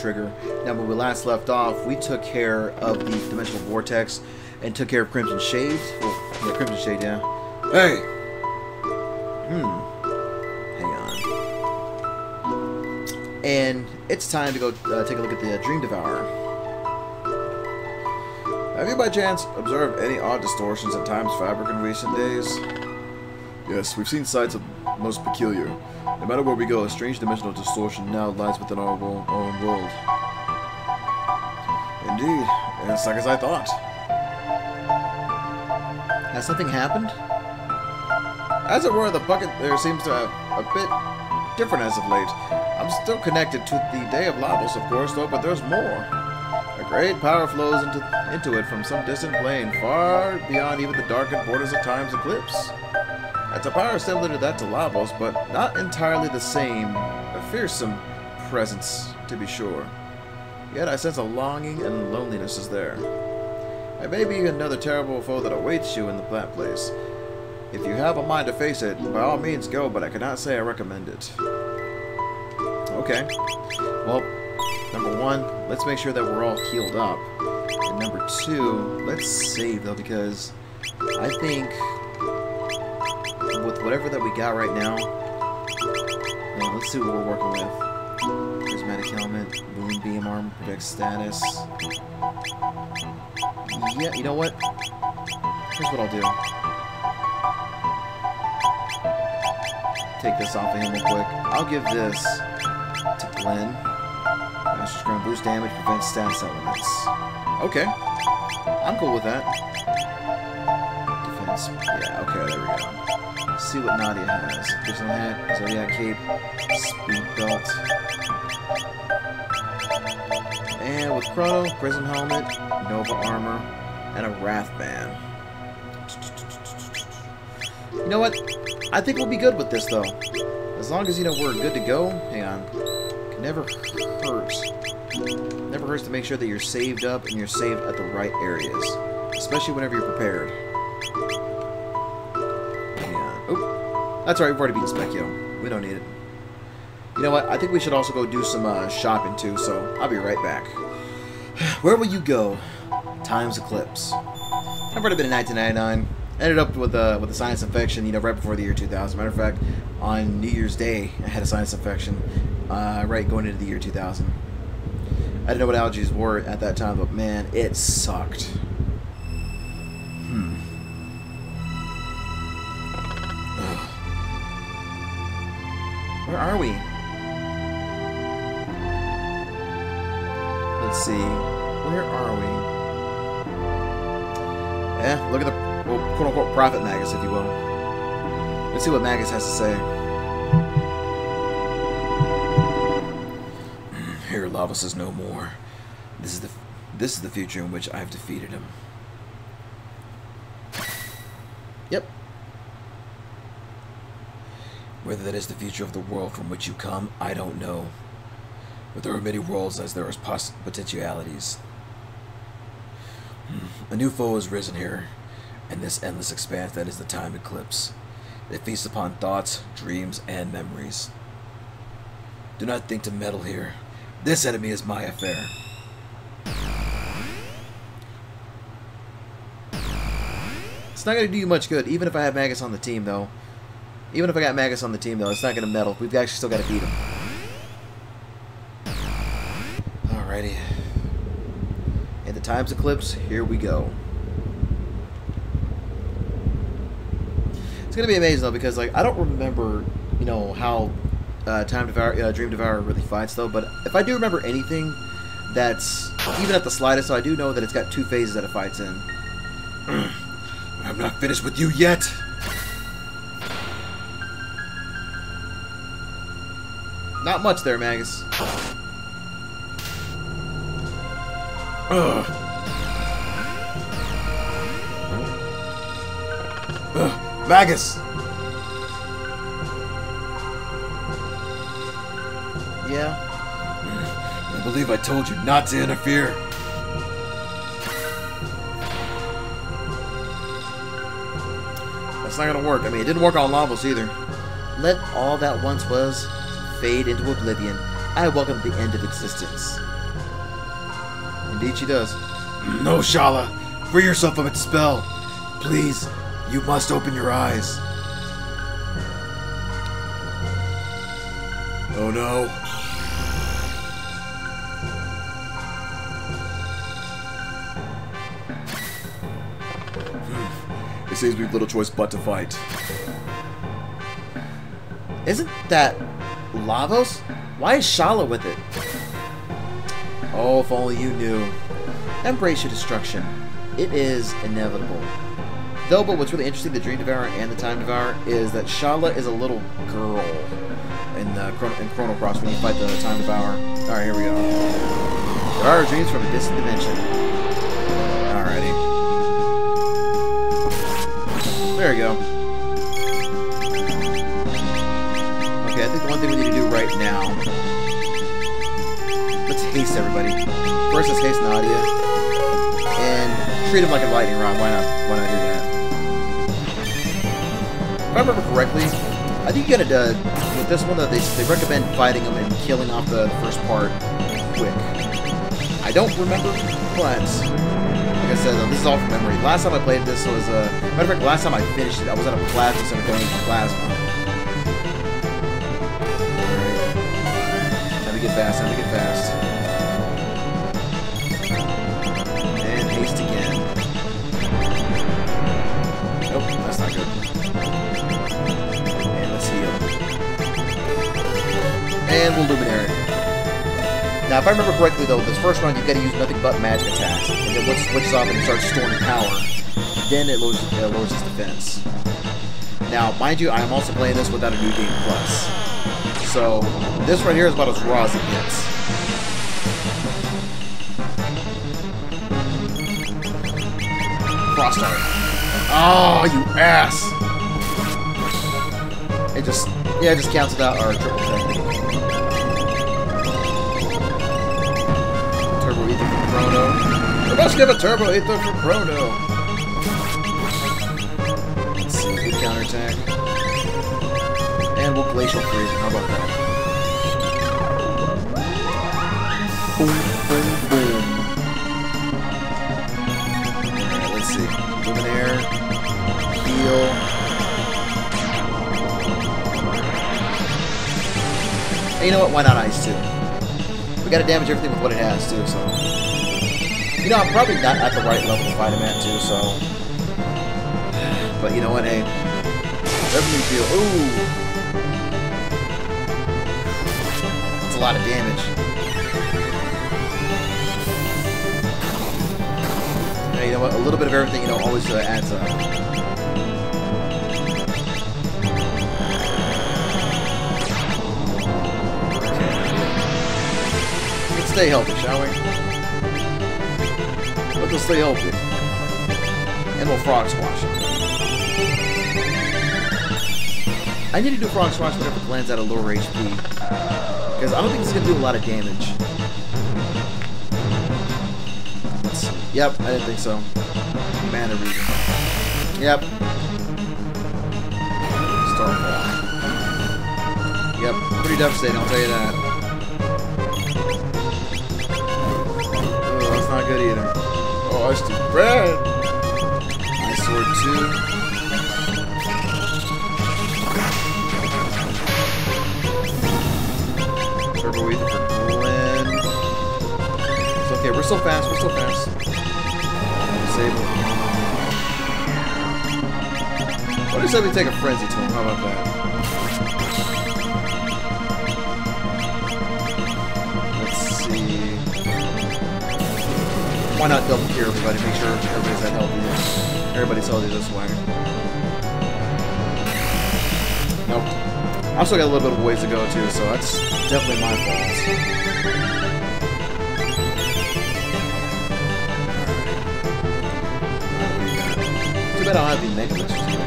Trigger. Now, when we last left off, we took care of the Dimensional Vortex and took care of Crimson Shade. Well, yeah, Crimson Shade, yeah. Hey! Hmm. Hang on. And it's time to go uh, take a look at the uh, Dream Devourer. Have you by chance observed any odd distortions in Time's fabric in recent days? Yes, we've seen sights of most peculiar. No matter where we go, a strange dimensional distortion now lies within our own world. Indeed, it's like as I thought. Has something happened? As it were, the bucket there seems to have a bit different as of late. I'm still connected to the Day of Lavos, of course, though, but there's more. A great power flows into, into it from some distant plane, far beyond even the darkened borders of Time's eclipse. It's a power similar to that to Lavos, but not entirely the same. A fearsome presence, to be sure. Yet I sense a longing and loneliness is there. It may be another terrible foe that awaits you in the plant place. If you have a mind to face it, by all means go, but I cannot say I recommend it. Okay. Well, number one, let's make sure that we're all healed up. And number two, let's save, though, because I think with whatever that we got right now, well, let's see what we're working with. Prismatic helmet, moonbeam arm, protect status. Yeah, you know what? Here's what I'll do. Take this off of him real quick. I'll give this to Glenn. Master's Crown boost damage, prevent status elements. Okay. I'm cool with that. Defense. Yeah, okay, there we go. See what Nadia has. Prison hat, Zodiac cape, speed belt. And with Chrono, Prism helmet, Nova armor, and a Wrath band. You know what? I think we'll be good with this though. As long as you know we're good to go. Hang on. Can never hurt. Never hurts to make sure that you're saved up and you're saved at the right areas. Especially whenever you're prepared. That's right. We've already beaten Spekkio. We don't need it. You know what? I think we should also go do some uh, shopping too, so I'll be right back. Where will you go? Time's Eclipse. I've already been in 1999. Ended up with a with a sinus infection, you know, right before the year 2000. Matter of fact, on New Year's Day, I had a sinus infection, uh, right going into the year 2000. I didn't know what allergies were at that time, but man, it sucked. Where are we? Let's see. Where are we? Yeah, look at the well, quote unquote prophet Magus, if you will. Let's see what Magus has to say. Mm, here, Lavos is no more. This is the this is the future in which I have defeated him. Whether that is the future of the world from which you come, I don't know. But there are many worlds as there are potentialities. Hmm. A new foe has risen here, in this endless expanse that is the time eclipse. It feasts upon thoughts, dreams, and memories. Do not think to meddle here. This enemy is my affair. It's not going to do you much good, even if I have Magus on the team, though. Even if I got Magus on the team, though, it's not going to meddle. We've actually still got to beat him. Alrighty. In the time's eclipse, here we go. It's gonna be amazing though because like I don't remember, you know how uh, Time Devour, uh, Dream Devourer really fights though. But if I do remember anything, that's even at the slightest, so I do know that it's got two phases that it fights in. I'm not finished with you yet. Not much there, Magus. Ugh. Ugh. Magus! Yeah? I believe I told you not to interfere. That's not gonna work. I mean, it didn't work on Lavos either. Let all that once was fade into oblivion, I welcome the end of existence. Indeed she does. No, Schala! Free yourself from its spell! Please, you must open your eyes. Oh no. Hmm. It seems we've little choice but to fight. Isn't that Lavos? Why is Schala with it? Oh, if only you knew. Embrace your destruction. It is inevitable. Though, but what's really interesting, the Dream Devourer and the Time Devourer, is that Schala is a little girl in, the in Chrono Cross when you fight the Time Devourer. Alright, here we go. There are dreams from a distant dimension. Alrighty. There we go. One thing we need to do right now... Let's haste everybody. First, let's haste Nadia. And treat him like a lightning rod. Why not? Why not do that? If I remember correctly, I think you gotta, uh, with this one, though, they, they recommend fighting him and killing off the first part quick. I don't remember, but, like I said, though, this is all from memory. Last time I played this was, uh, matter of fact, last time I finished it, I was at a plasma center going for plasma. To get fast, time to get fast. And haste again. Nope, that's not good. And let's heal. And we'll Luminaire. Now, if I remember correctly, though, this first round you've got to use nothing but magic attacks. And then once it switches off and starts storing power, then it lowers, it lowers its defense. Now, mind you, I am also playing this without a New Game Plus. So, this right here is about as raw as it gets. Frost Art. Oh, you ass! It just, yeah, it just canceled out, our triple thing. Turbo Ether for Chrono. Must give a Turbo Ether for Chrono! Let's see, good counterattack. We'll Glacial Freeze, how about that? Boom, boom, boom. Let's see. Luminaire. Heal. And you know what? Why not Ice too? We gotta damage everything with what it has too, so. You know, I'm probably not at the right level to fight him at too, so. But you know what? Hey. Definitely feel. Ooh! A lot of damage. You know what? A little bit of everything, you know, always uh, adds up. Let's stay healthy, shall we? Let's stay healthy. And we'll frog squash. I need to do frog squash whenever it lands out of lower HP. Because I don't think it's going to do a lot of damage. Yep, I didn't think so. Mana reading. Yep. Starfall. Yep, pretty devastating, I'll tell you that. Oh, that's not good either. Oh, that's too bad. Ice Sword 2. Still fast, we're still fast. Disable. What if somebody take a frenzy to him? How about that? Let's see. Why not double cure everybody? Make sure everybody's that healthy. Everybody's healthy this way. Nope. I still got a little bit of ways to go too, so that's definitely my fault. Bad I have the here. Okay,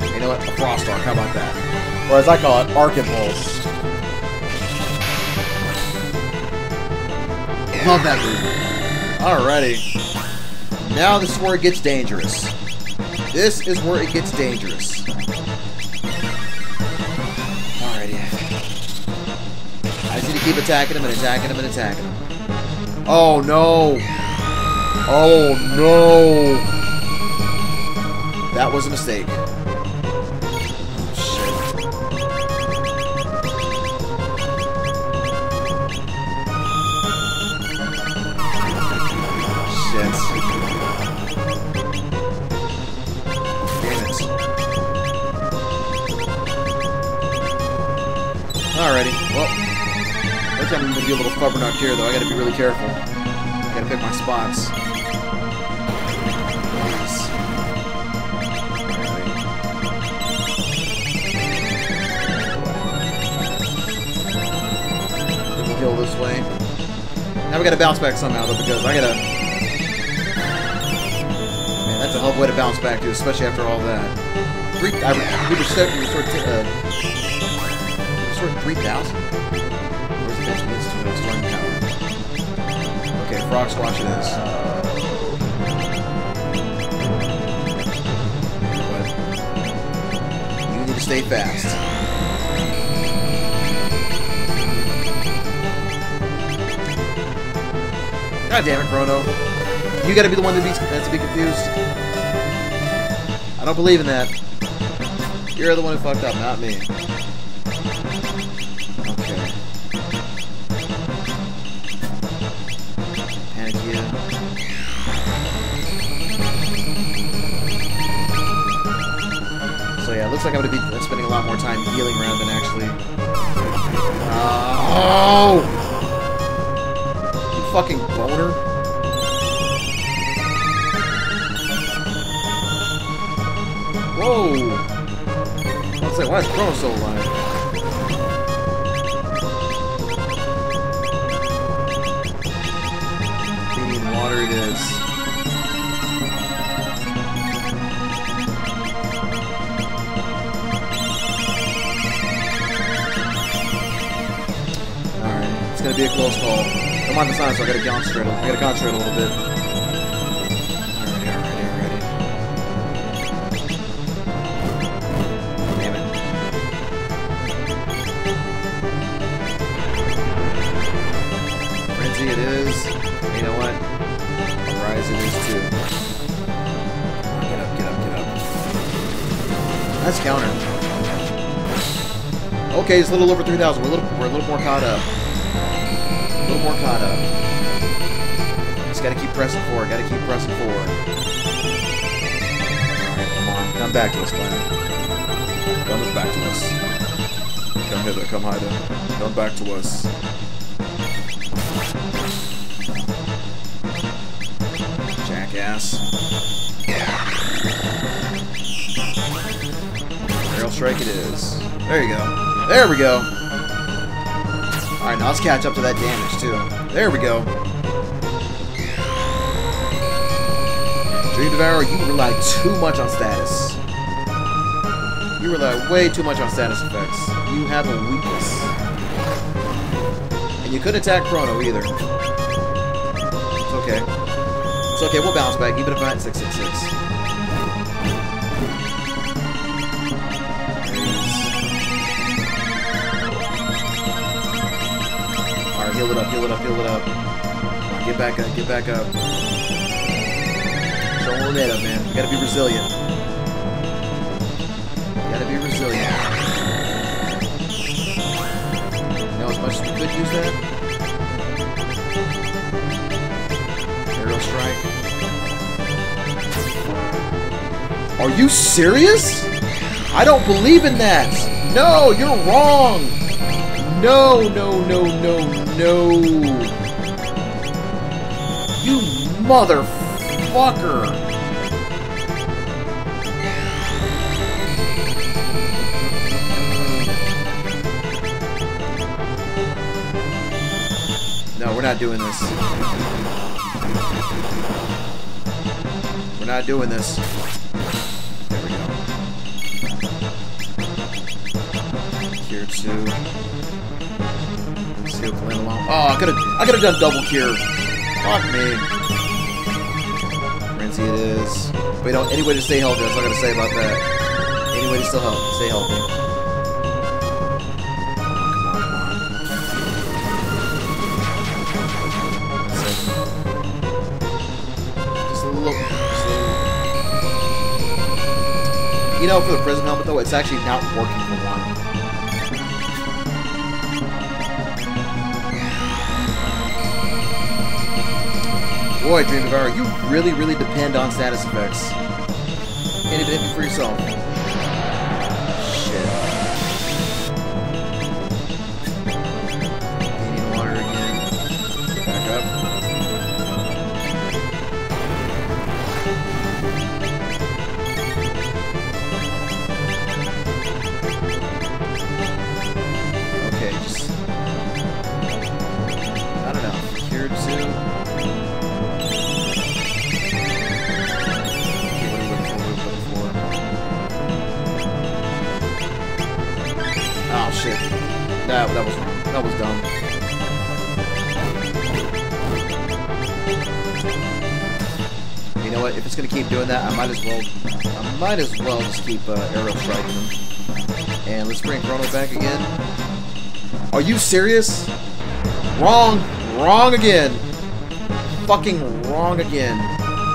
we'll. You know what? A Frost Arc, how about that? Or as I call it, Arc Impulse. Love that movie. Alrighty. Now this is where it gets dangerous. This is where it gets dangerous. Keep attacking him and attacking him and attacking him. Oh no! Oh no! That was a mistake. Flubbernuck here, though. I gotta be really careful. I gotta pick my spots. Kill this way. Now we gotta bounce back somehow, though, because I gotta... Man, that's a hell of a way to bounce back, to, especially after all that. Three, I, we restored, we restored, uh, restored 3,000? To power? Okay, Frog Squash it is. But you need to stay fast. God damn it, Chrono. You gotta be the one that be, that's to be confused. I don't believe in that. You're the one who fucked up, not me. Yeah, it looks like I'm gonna be spending a lot more time healing around than actually. Oh! You fucking boner. Whoa! I was like, why is Chrono so alive? Water it is. It's gonna be a close call. I'm on the side, so I gotta concentrate. I gotta concentrate a little bit. Damn it. It is. You know what? Too. Get up, get up, get up. Nice counter. Okay, it's a little over 3,000. We're a little, we're a little more caught up. More caught up. Just gotta keep pressing forward. Gotta keep pressing forward. Alright, come on. Come back to us, Glenn. Come back to us. Come hither, come hither. Come back to us. Jackass. Aerial strike it is. There you go. There we go. Alright, now let's catch up to that damage, too. There we go. Dream Devourer, you rely too much on status. You rely way too much on status effects. You have a weakness. And you couldn't attack Chrono either. It's okay. It's okay, we'll bounce back, even if I'm at 666. Heal it up, heal it up, heal it up. Get back up, get back up. Show what we're man. Gotta be resilient. We gotta be resilient. Now, as much as we could use that. Aerial strike. Are you serious? I don't believe in that. No, you're wrong. No, no, no, no, no. You motherfucker. No, we're not doing this. We're not doing this. There we go. Cure two. Seal Flame along. Oh, I could have I could have done double cure. Fuck me. pregnancy it is. You know, any way to stay healthy, that's all I gotta say about that. Any way to still help, stay healthy. You know, for the prism helmet, though, it's actually not working for one. Boy, Dream Devourer, you really, really depend on status effects. Can't even hit me for yourself. That, that was that was dumb. You know what? If it's gonna keep doing that, I might as well I might as well just keep uh, arrow striking them. And let's bring Chrono back again. Are you serious? Wrong, wrong again. Fucking wrong again.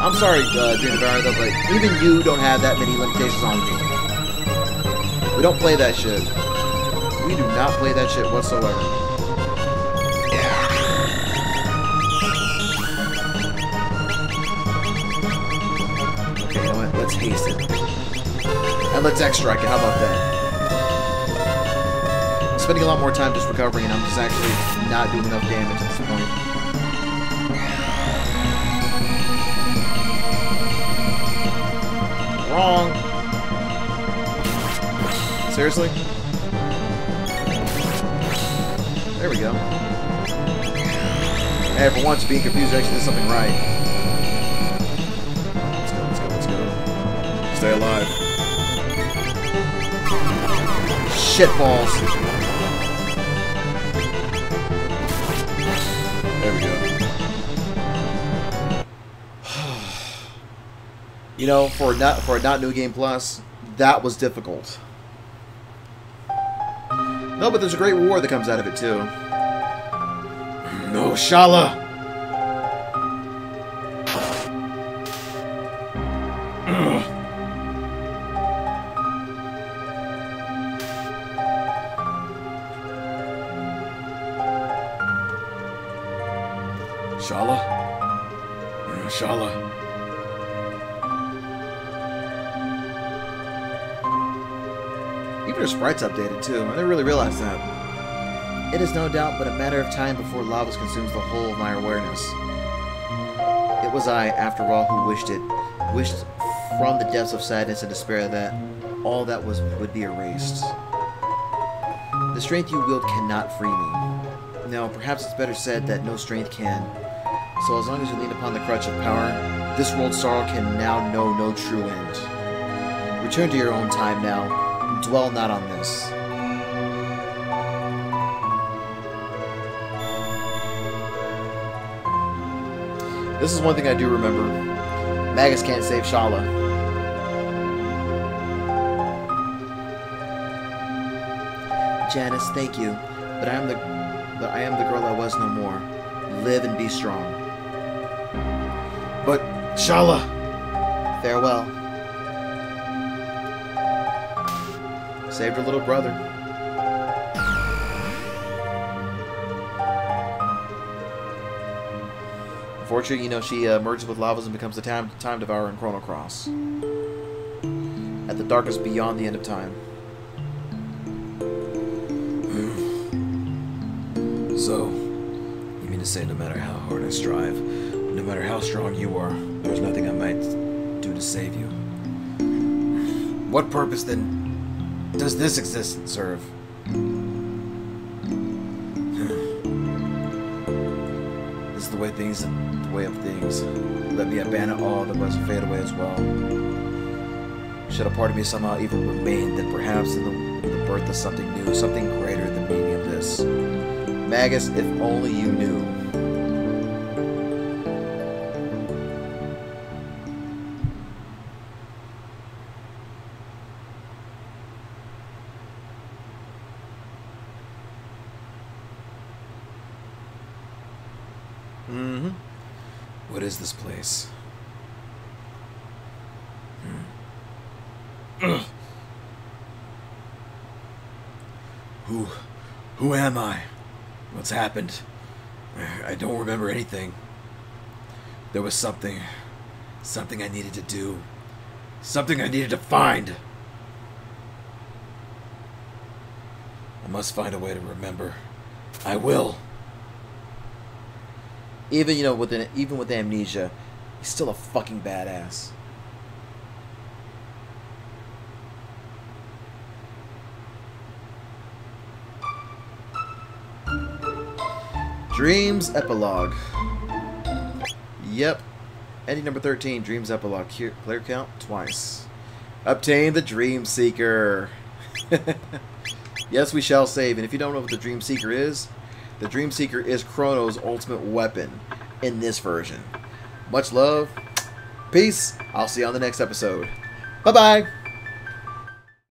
I'm sorry, uh, Dream Devourer, though, but even you don't have that many limitations on me. We don't play that shit. We do not play that shit whatsoever. Okay, you know what? Let's haste it. And let's X-Strike it. How about that? I'm spending a lot more time just recovering, and I'm just actually not doing enough damage at this point. Wrong. Seriously? There we go. Hey, for once, being confused actually did something right. Let's go, let's go, let's go. Stay alive. Shit balls. There we go. you know, for not for a not new game plus, that was difficult. No, but there's a great reward that comes out of it, too. No, Schala! Schala? Schala. Even her sprite's updated, too. I didn't really realize that. It is no doubt but a matter of time before Lavos consumes the whole of my awareness. It was I, after all, who wished it, wished from the depths of sadness and despair that all that was would be erased. The strength you wield cannot free me. Now, perhaps it's better said that no strength can. So as long as you lean upon the crutch of power, this world's sorrow can now know no true end. Return to your own time now, dwell not on this. This is one thing I do remember. Magus can't save Schala. Janus, thank you, but I am the but I am the girl I was no more. Live and be strong. But Schala, farewell. Saved her little brother. Unfortunately, you know, she uh, merges with Lavos and becomes the time, time Devourer in Chrono Cross. At the darkest beyond the end of time. So, you mean to say no matter how hard I strive, no matter how strong you are, there's nothing I might do to save you? What purpose then does this existence serve? this is the way things, the way of things. Let me abandon all that must fade away as well. Should a part of me somehow even remain, then perhaps in the, in the birth of something new, something greater than meaning of this. Magus, if only you knew. Is this place? Hmm. Who, who am I? What's happened? I don't remember anything. There was something, something I needed to do, something I needed to find. I must find a way to remember. I will. Even you know, with an, even with amnesia, he's still a fucking badass. Dreams Epilogue. Yep. Ending number 13, Dreams Epilogue. Player count twice. Obtain the Dream Seeker. yes, we shall save. And if you don't know what the Dream Seeker is, the Dream Seeker is Chrono's ultimate weapon in this version. Much love. Peace. I'll see you on the next episode. Bye bye.